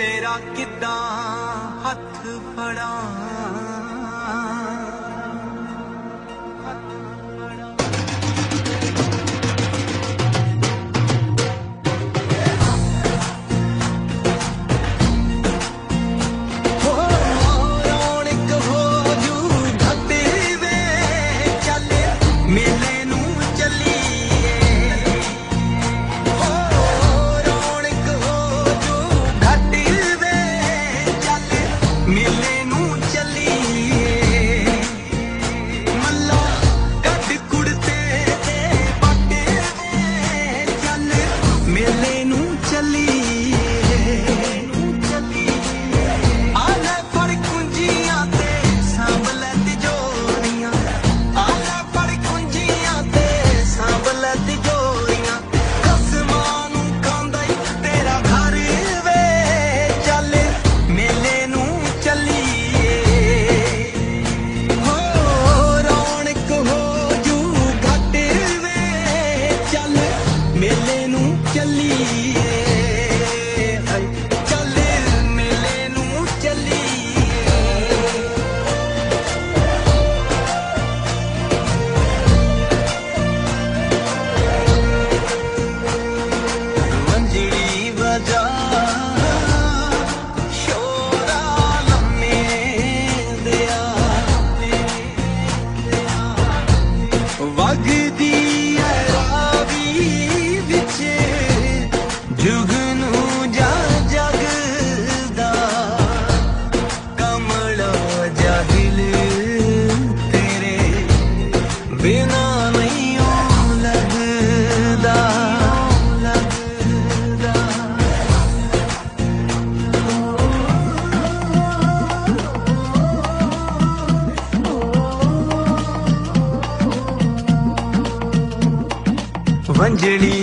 ਤੇਰਾ ਕਿੱਦਾਂ ਹੱਥ ਫੜਾਂ? ਮੇਲੇ ਨੂੰ ਚੱਲੀਏ। அஞ்சலி